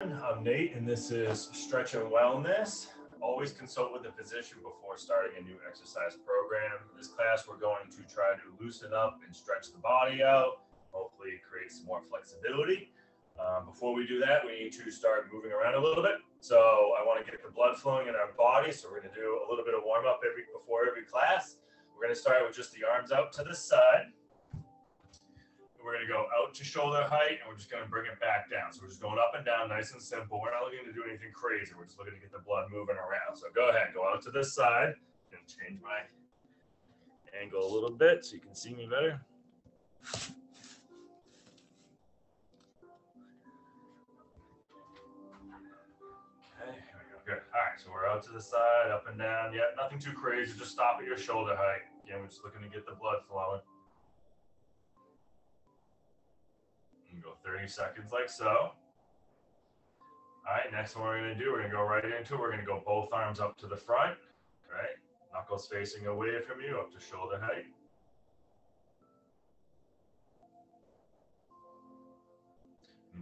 I'm Nate, and this is Stretch and Wellness. Always consult with a physician before starting a new exercise program. In this class, we're going to try to loosen up and stretch the body out, hopefully create some more flexibility. Um, before we do that, we need to start moving around a little bit. So I want to get the blood flowing in our body. So we're going to do a little bit of warm up every before every class. We're going to start with just the arms out to the side. We're to go out to shoulder height and we're just going to bring it back down. So we're just going up and down, nice and simple. We're not looking to do anything crazy. We're just looking to get the blood moving around. So go ahead, go out to this side. I'm to change my angle a little bit so you can see me better. Good. All right, so we're out to the side, up and down. Yeah, nothing too crazy. Just stop at your shoulder height. Again, we're just looking to get the blood flowing. And go 30 seconds like so. All right, next one we're gonna do, we're gonna go right into it. We're gonna go both arms up to the front, right? Knuckles facing away from you, up to shoulder height.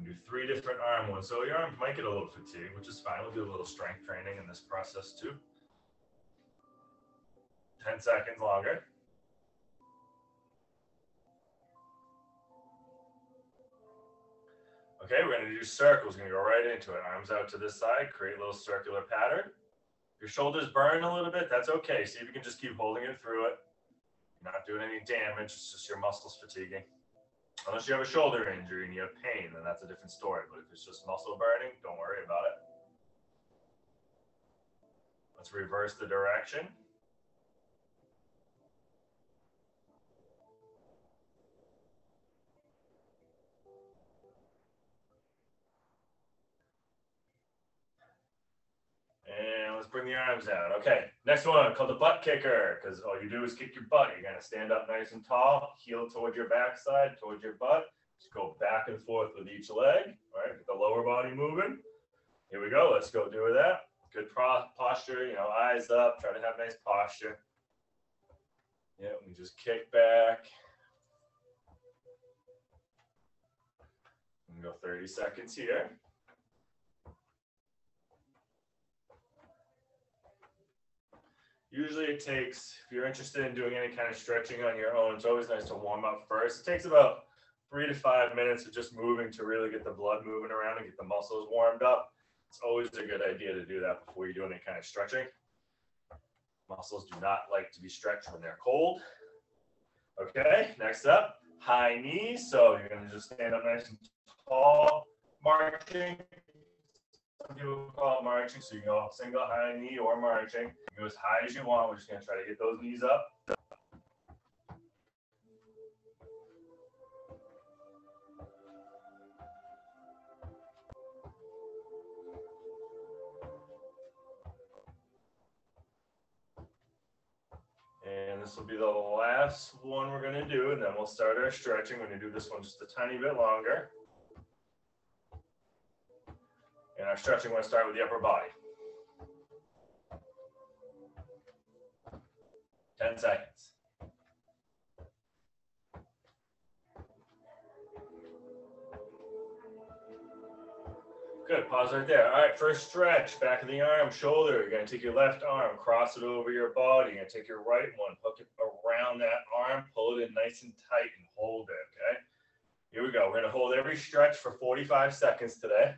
Do three different arm ones. So your arms might get a little fatigued, which is fine. We'll do a little strength training in this process too. 10 seconds longer. Okay, we're gonna do circles. We're gonna go right into it. Arms out to this side, create a little circular pattern. Your shoulders burn a little bit, that's okay. See if you can just keep holding it through it. You're not doing any damage, it's just your muscles fatiguing. Unless you have a shoulder injury and you have pain, then that's a different story. But if it's just muscle burning, don't worry about it. Let's reverse the direction. And let's bring the arms down. Okay, next one called the butt kicker, because all you do is kick your butt. You're gonna stand up nice and tall, heel towards your backside, towards your butt. Just go back and forth with each leg, right? Get the lower body moving. Here we go, let's go do that. Good posture, you know, eyes up, try to have nice posture. Yeah, we just kick back. And go 30 seconds here. Usually it takes, if you're interested in doing any kind of stretching on your own, it's always nice to warm up first. It takes about three to five minutes of just moving to really get the blood moving around and get the muscles warmed up. It's always a good idea to do that before you do any kind of stretching. Muscles do not like to be stretched when they're cold. Okay, next up, high knees. So you're gonna just stand up nice and tall, marching some people call it marching, so you can go single high knee or marching. Go as high as you want. We're just gonna try to get those knees up. And this will be the last one we're gonna do, and then we'll start our stretching. We're gonna do this one just a tiny bit longer. And our stretching, we're to start with the upper body. 10 seconds. Good, pause right there. All right, first stretch, back of the arm, shoulder. You're gonna take your left arm, cross it over your body. You're gonna take your right one, hook it around that arm, pull it in nice and tight and hold it, okay? Here we go. We're gonna hold every stretch for 45 seconds today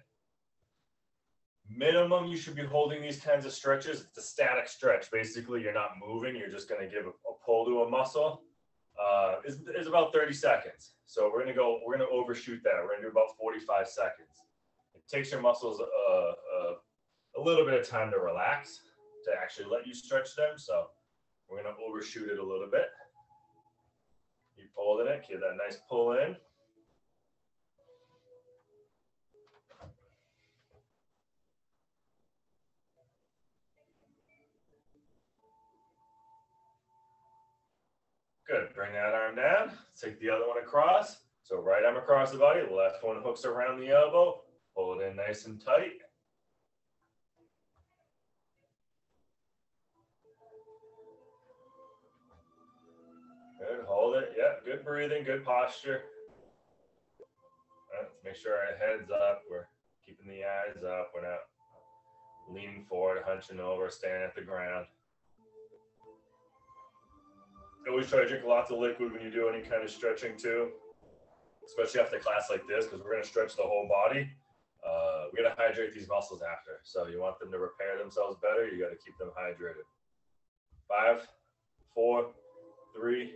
minimum you should be holding these kinds of stretches. It's a static stretch. Basically you're not moving. You're just going to give a, a, pull to a muscle uh, is, is about 30 seconds. So we're going to go we're going to overshoot that. We're going to do about 45 seconds. It takes your muscles a, a, a little bit of time to relax to actually let you stretch them. So we're going to overshoot it a little bit. Keep holding it give that nice pull in Good. Bring that arm down. Take the other one across. So right arm across the body, left one hooks around the elbow. Pull it in nice and tight. Good. Hold it. Yep. Good breathing. Good posture. Right, make sure our head's up. We're keeping the eyes up. We're not leaning forward, hunching over, staring at the ground. Always try to drink lots of liquid when you do any kind of stretching too, especially after class like this, because we're going to stretch the whole body. Uh, we got to hydrate these muscles after. So you want them to repair themselves better, you got to keep them hydrated. Five, four, three,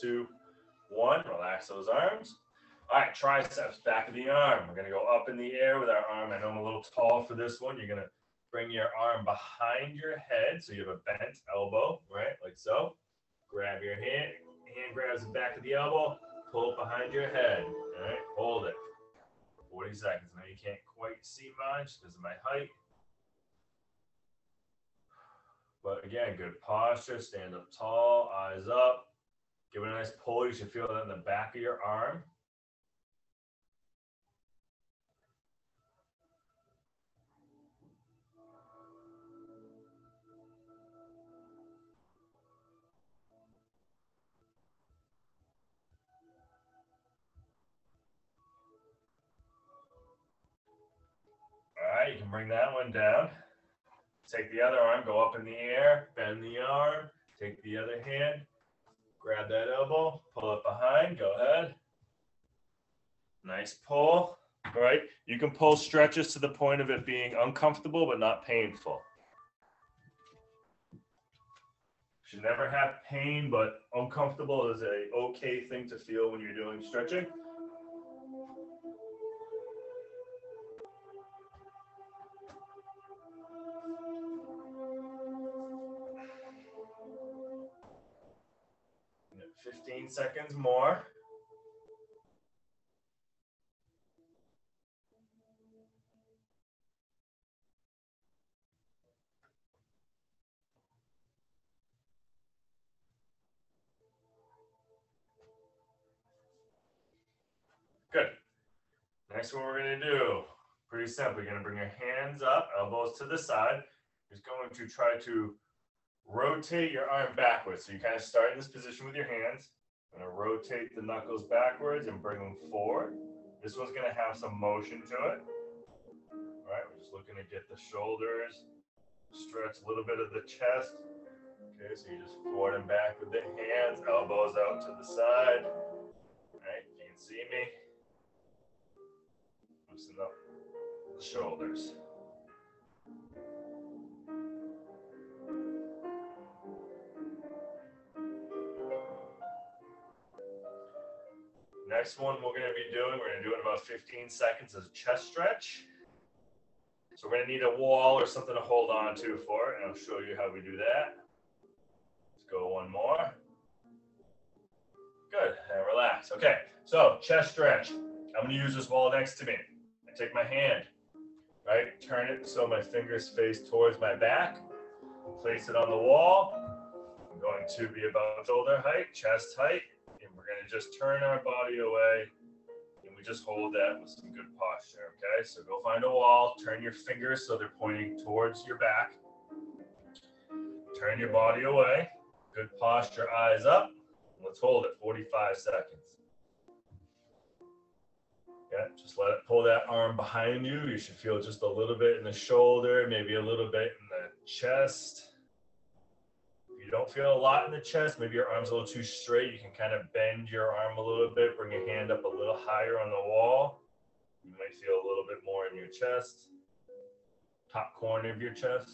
two, one. Relax those arms. All right, triceps, back of the arm. We're gonna go up in the air with our arm. I know I'm a little tall for this one. You're gonna bring your arm behind your head so you have a bent elbow, right? Like so. Grab your hand, hand grabs the back of the elbow, pull it behind your head. All right, hold it. 40 seconds. Now you can't quite see much because of my height. But again, good posture, stand up tall, eyes up. Give it a nice pull. You should feel that in the back of your arm. Right, you can bring that one down. Take the other arm, go up in the air, bend the arm, take the other hand, grab that elbow, pull it behind, go ahead. Nice pull. All right, you can pull stretches to the point of it being uncomfortable but not painful. Should never have pain, but uncomfortable is a okay thing to feel when you're doing stretching. Seconds more. Good. Next one we're going to do, pretty simple. You're going to bring your hands up, elbows to the side. You're going to try to rotate your arm backwards. So you kind of start in this position with your hands. I'm to rotate the knuckles backwards and bring them forward. This one's to have some motion to it. All right, we're just looking to get the shoulders, stretch a little bit of the chest. Okay, so you just forward and back with the hands, elbows out to the side. All right, you can see me. Loosen up the shoulders. Next one we're going to be doing, we're going to do it in about 15 seconds as a chest stretch. So we're going to need a wall or something to hold on to for it, and I'll show you how we do that. Let's go one more. Good, and relax. Okay, so chest stretch. I'm going to use this wall next to me. I take my hand, right, turn it so my fingers face towards my back, place it on the wall. I'm going to be about shoulder height, chest height, to just turn our body away and we just hold that with some good posture. Okay, so go find a wall, turn your fingers so they're pointing towards your back. Turn your body away. Good posture, eyes up. Let's hold it 45 seconds. Yeah, just let it pull that arm behind you. You should feel just a little bit in the shoulder, maybe a little bit in the chest don't feel a lot in the chest, maybe your arm's a little too straight, you can kind of bend your arm a little bit, bring your hand up a little higher on the wall. You might feel a little bit more in your chest, top corner of your chest.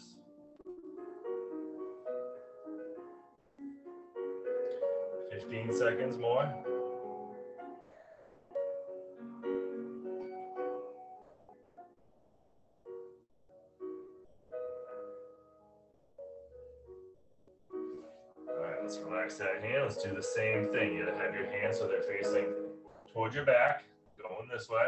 Fifteen seconds more. Same thing. You have your hands so they're facing towards your back, going this way.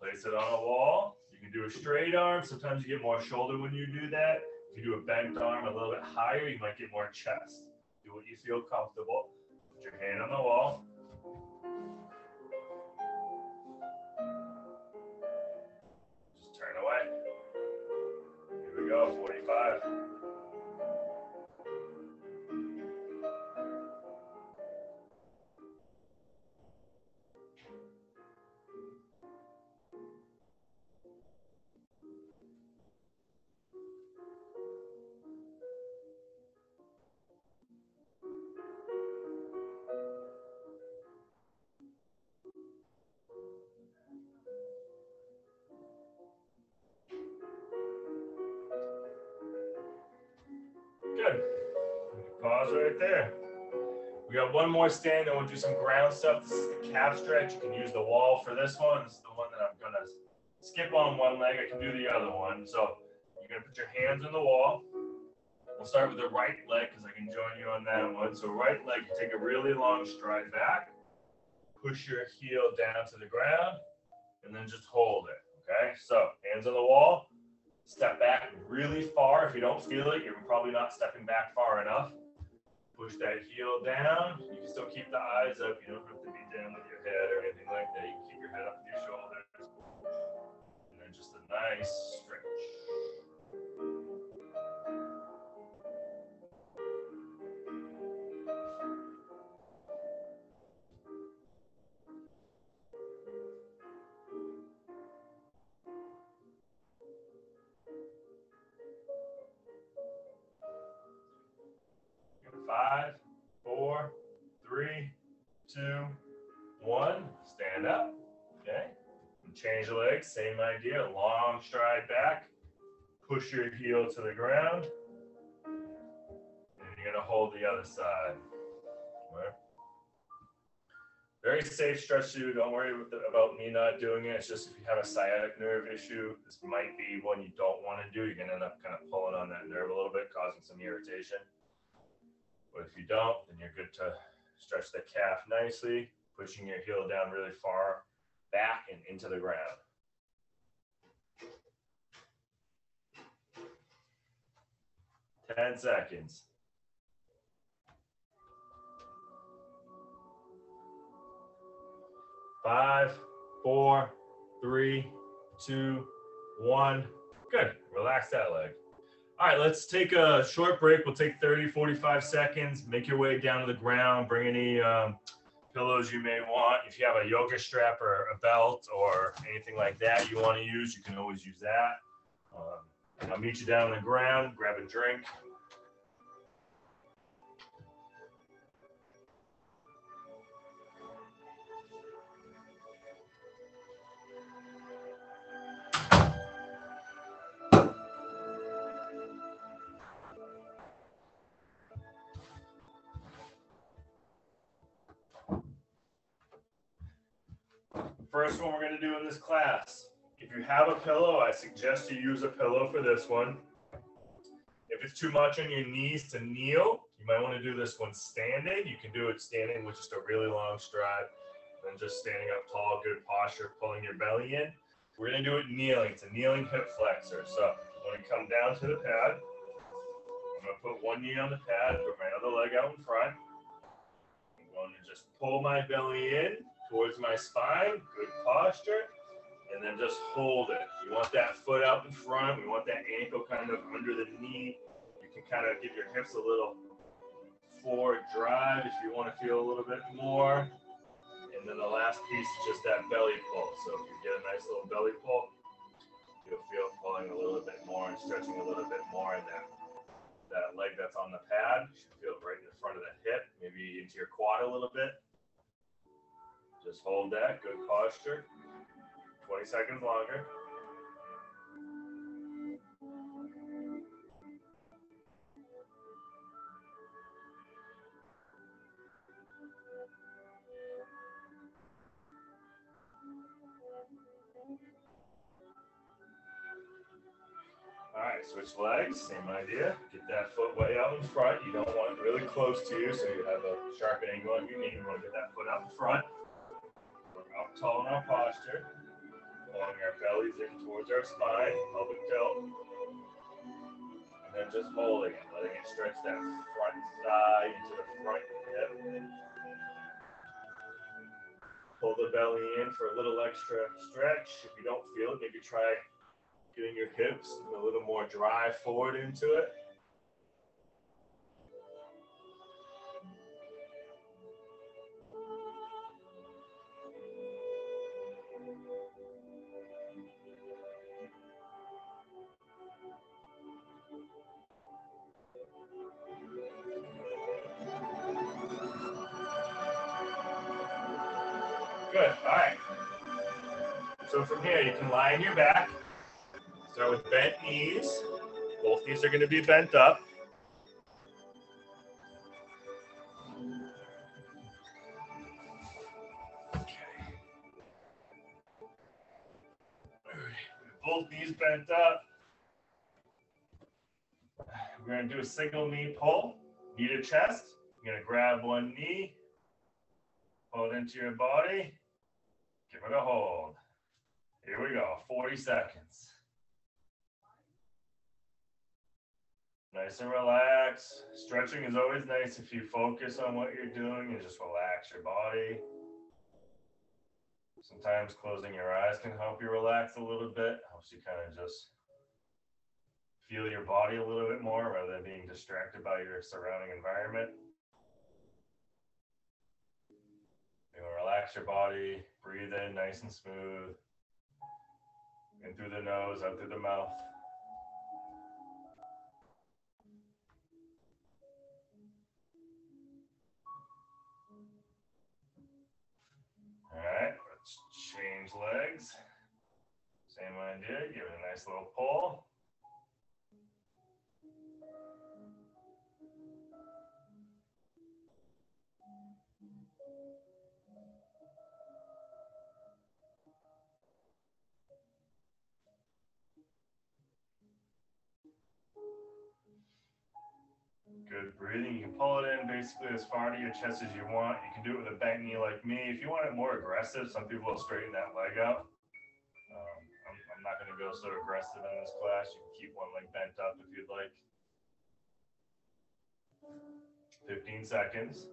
Place it on a wall. You can do a straight arm. Sometimes you get more shoulder when you do that. If you do a bent arm a little bit higher, you might get more chest. Do what you feel comfortable. Put your hand on the wall. Just turn away. Here we go, 45. Right there. We got one more stand, then we'll do some ground stuff. This is the calf stretch. You can use the wall for this one. This is the one that I'm gonna skip on one leg. I can do the other one. So you're gonna put your hands on the wall. We'll start with the right leg because I can join you on that one. So right leg, you take a really long stride back, push your heel down to the ground, and then just hold it. Okay, so hands on the wall, step back really far. If you don't feel it, you're probably not stepping back far enough. Push that heel down. You can still keep the eyes up. You don't have to be down with your head or anything like that. You can keep your head up with your shoulders. And then just a nice stretch. Five, four, three, two, one. Stand up. Okay. And change the legs. Same idea. Long stride back. Push your heel to the ground. And you're going to hold the other side. Right. Very safe stretch to do. Don't worry about me not doing it. It's just if you have a sciatic nerve issue, this might be one you don't want to do. You're going to end up kind of pulling on that nerve a little bit, causing some irritation. But if you don't, then you're good to stretch the calf nicely, pushing your heel down really far back and into the ground. Ten seconds. Five, four, three, two, one. Good. Relax that leg. All right, let's take a short break. We'll take 30, 45 seconds. Make your way down to the ground. Bring any um, pillows you may want. If you have a yoga strap or a belt or anything like that you want to use, you can always use that. Um, I'll meet you down on the ground. Grab a drink. First one we're going to do in this class. If you have a pillow, I suggest you use a pillow for this one. If it's too much on your knees to kneel, you might want to do this one standing. You can do it standing with just a really long stride, and just standing up tall, good posture, pulling your belly in. We're going to do it kneeling. It's a kneeling hip flexor. So I'm going to come down to the pad. I'm going to put one knee on the pad, put my other leg out in front. I'm going to just pull my belly in towards my spine, good posture, and then just hold it. You want that foot out in front. We want that ankle kind of under the knee. You can kind of give your hips a little forward drive if you want to feel a little bit more. And then the last piece is just that belly pull. So if you get a nice little belly pull, you'll feel pulling a little bit more and stretching a little bit more in that that leg that's on the pad. You should feel it right in the front of the hip, maybe into your quad a little bit. Just hold that, good posture. 20 seconds longer. All right, switch legs, same idea. Get that foot way out in front. You don't want it really close to you, so you have a sharp angle on. You want to get that foot out in front. Up tall in our posture. Pulling our bellies in towards our spine, pelvic tilt. And then just holding it, letting it stretch that front thigh into the front hip. Pull the belly in for a little extra stretch. If you don't feel it, maybe try getting your hips a little more drive forward into it. From here, you can lie on your back. Start with bent knees. Both knees are going to be bent up. Okay. Both knees bent up. We're going to do a single knee pull, knee to chest. You're going to grab one knee, pull it into your body, give it a hold. Here we go, 40 seconds. Nice and relaxed. Stretching is always nice if you focus on what you're doing and just relax your body. Sometimes closing your eyes can help you relax a little bit, helps you kind of just feel your body a little bit more rather than being distracted by your surrounding environment. You know, relax your body, breathe in nice and smooth, in through the nose, out through the mouth. All right, let's change legs. Same idea, give it a nice little pull. Good breathing. You can pull it in basically as far to your chest as you want. You can do it with a bent knee like me. If you want it more aggressive, some people will straighten that leg out. Um, I'm, I'm not going to go so aggressive in this class. You can keep one leg bent up if you'd like. 15 seconds.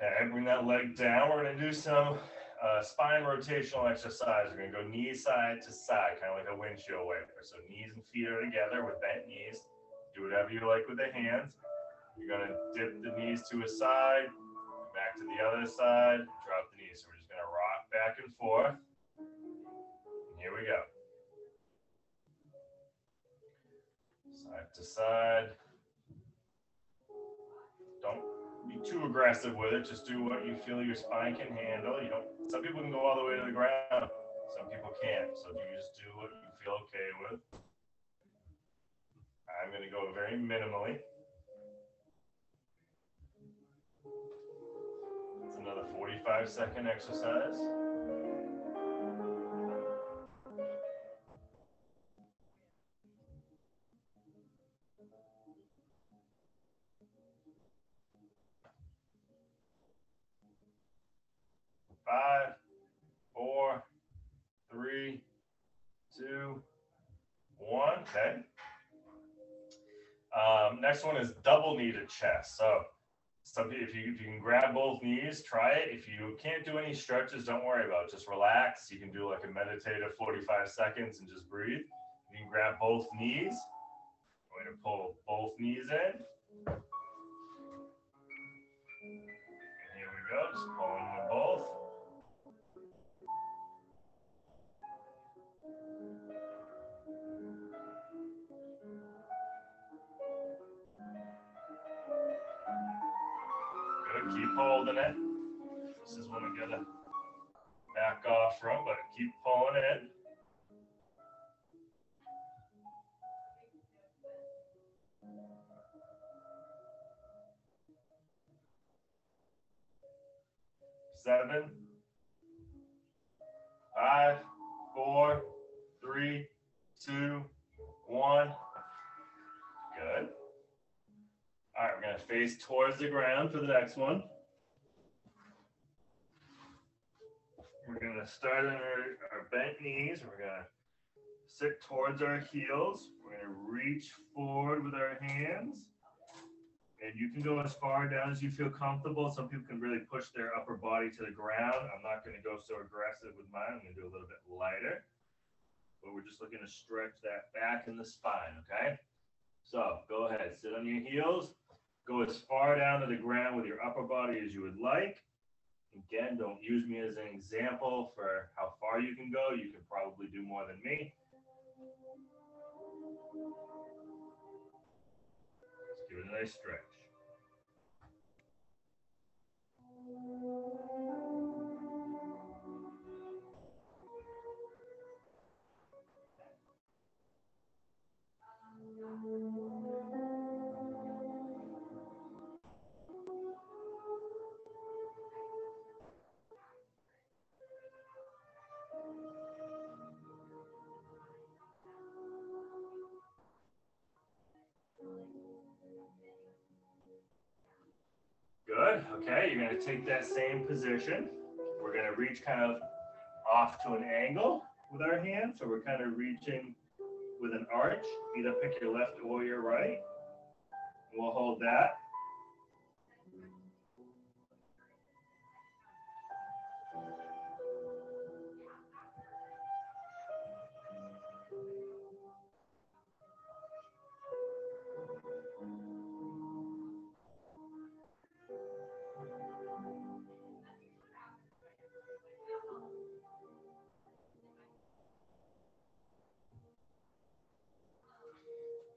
Okay, bring that leg down. We're gonna do some uh, spine rotational exercise. We're gonna go knee side to side, kind of like a windshield wiper. So knees and feet are together with bent knees. Do whatever you like with the hands. You're gonna dip the knees to a side, back to the other side, drop the knees. So we're just gonna rock back and forth. And here we go. Side to side. Don't too aggressive with it. Just do what you feel your spine can handle. You don't. Some people can go all the way to the ground. Some people can't. So you just do what you feel okay with. I'm going to go very minimally. It's another 45 second exercise. Five, four, three, two, one. Okay. Um, next one is double knee to chest. So, if you if you can grab both knees, try it. If you can't do any stretches, don't worry about it. Just relax. You can do like a meditative 45 seconds and just breathe. You can grab both knees. I'm going to pull both knees in. And here we go. Just pulling them both. Holding it. This is when we gotta back off from, but keep pulling it. Seven, five, four, three, two, one. Good. All right, we're gonna face towards the ground for the next one. We're gonna start on our, our bent knees. We're gonna sit towards our heels. We're gonna reach forward with our hands. And you can go as far down as you feel comfortable. Some people can really push their upper body to the ground. I'm not gonna go so aggressive with mine. I'm gonna do a little bit lighter. But we're just looking to stretch that back in the spine, okay? So go ahead, sit on your heels. Go as far down to the ground with your upper body as you would like. Again, don't use me as an example for how far you can go. You can probably do more than me. Let's give it a nice stretch. Take that same position. We're gonna reach kind of off to an angle with our hand. So we're kind of reaching with an arch. Either pick your left or your right. We'll hold that.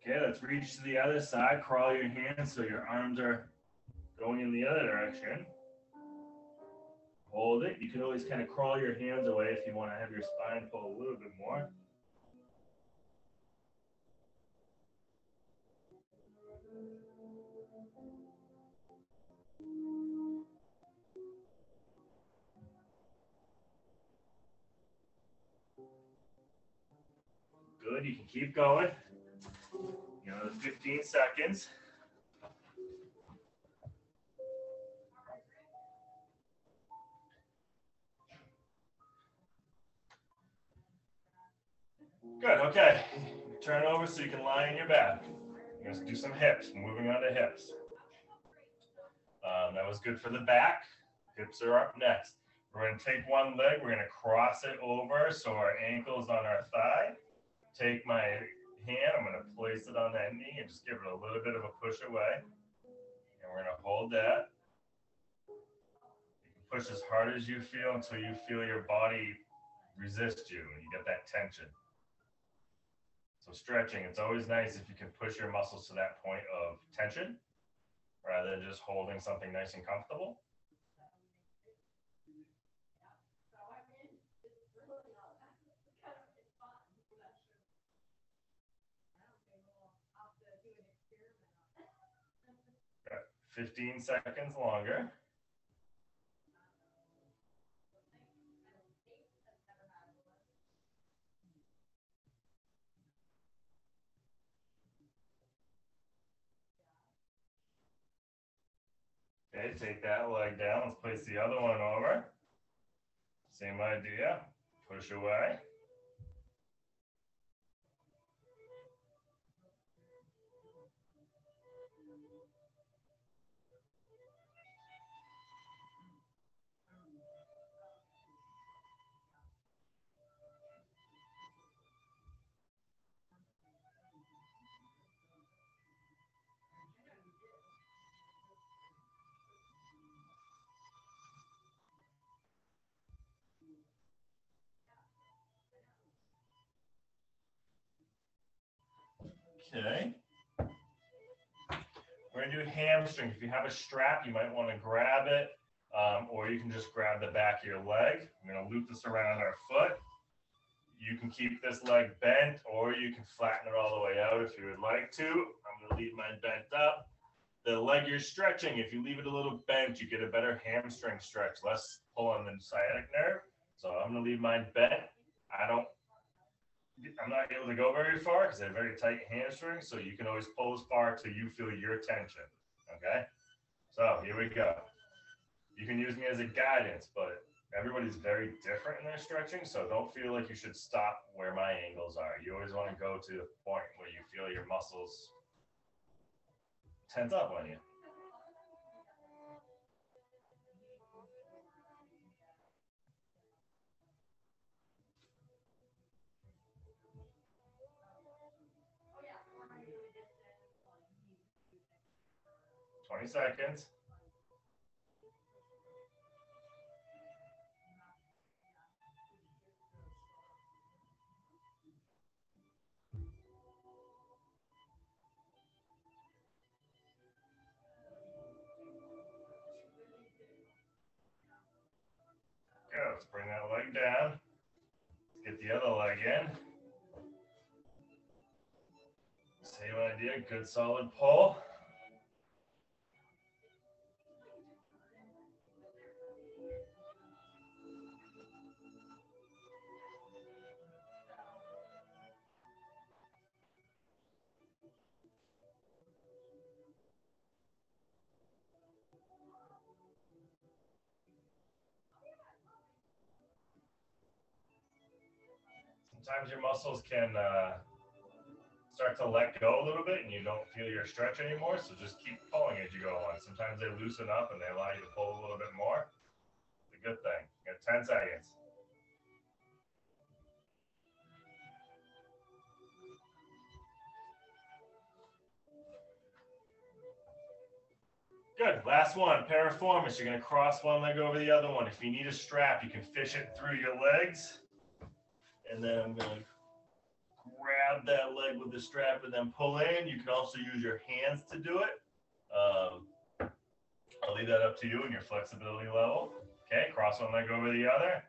Okay, let's reach to the other side. Crawl your hands so your arms are going in the other direction. Hold it. You can always kind of crawl your hands away if you want to have your spine pull a little bit more. Good, you can keep going. Know, 15 seconds. Good, okay. Turn over so you can lie on your back. Gonna do some hips, moving on to hips. Um, that was good for the back. Hips are up next. We're gonna take one leg, we're gonna cross it over so our ankle's on our thigh. Take my hand, I'm gonna place it on that knee and just give it a little bit of a push away. And we're gonna hold that. You can push as hard as you feel until you feel your body resist you and you get that tension. So stretching, it's always nice if you can push your muscles to that point of tension rather than just holding something nice and comfortable. Got 15 seconds longer. Okay, take that leg down. Let's place the other one over. Same idea. Push away. Okay. We're gonna do hamstring. If you have a strap, you might want to grab it, um, or you can just grab the back of your leg. I'm gonna loop this around our foot. You can keep this leg bent, or you can flatten it all the way out if you would like to. I'm gonna leave mine bent up. The leg you're stretching, if you leave it a little bent, you get a better hamstring stretch, less pull on the sciatic nerve. So I'm gonna leave mine bent. I don't I'm not able to go very far because I have very tight hamstrings. So you can always pull as far till you feel your tension. Okay. So here we go. You can use me as a guidance, but everybody's very different in their stretching. So don't feel like you should stop where my angles are. You always want to go to the point where you feel your muscles tense up on you. Twenty seconds. Go. Let's bring that leg down. Get the other leg in. Same idea. Good solid pull. Sometimes your muscles can uh, start to let go a little bit and you don't feel your stretch anymore. So just keep pulling as you go on. Sometimes they loosen up and they allow you to pull a little bit more. It's a good thing. You got 10 seconds. Good. Last one, piriformis. You're going to cross one leg over the other one. If you need a strap, you can fish it through your legs. And then I'm to grab that leg with the strap and then pull in. You can also use your hands to do it. Um, I'll leave that up to you and your flexibility level. Okay, cross one leg over the other.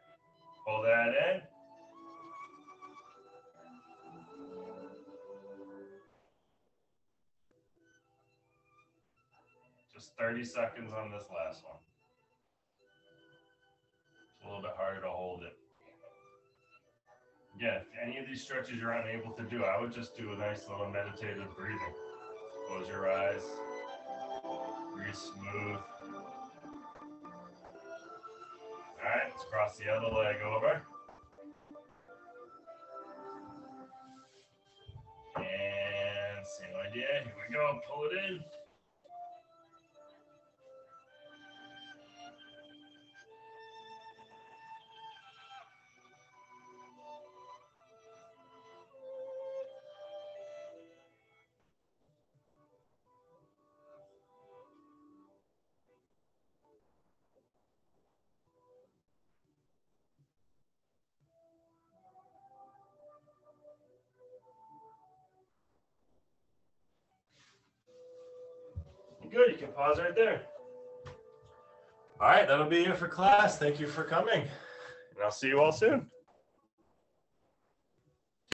Pull that in. Just 30 seconds on this last one. It's a little bit harder to hold it. Again, if any of these stretches you're unable to do, I would just do a nice little meditative breathing. Close your eyes. Breathe smooth. All right, let's cross the other leg over. And same idea. Here we go. Pull it in. Pause right there. All right, that'll be it for class. Thank you for coming, and I'll see you all soon.